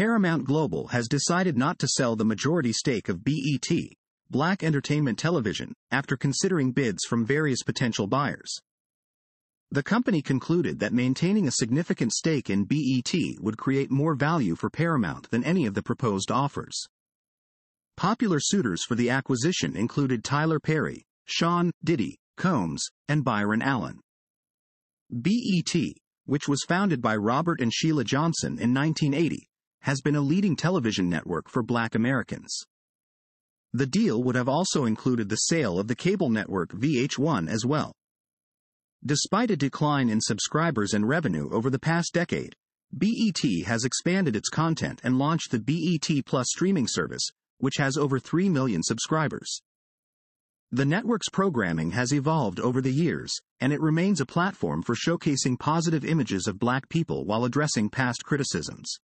Paramount Global has decided not to sell the majority stake of BET, Black Entertainment Television, after considering bids from various potential buyers. The company concluded that maintaining a significant stake in BET would create more value for Paramount than any of the proposed offers. Popular suitors for the acquisition included Tyler Perry, Sean Diddy, Combs, and Byron Allen. BET, which was founded by Robert and Sheila Johnson in 1980, has been a leading television network for black Americans. The deal would have also included the sale of the cable network VH1 as well. Despite a decline in subscribers and revenue over the past decade, BET has expanded its content and launched the BET Plus streaming service, which has over 3 million subscribers. The network's programming has evolved over the years, and it remains a platform for showcasing positive images of black people while addressing past criticisms.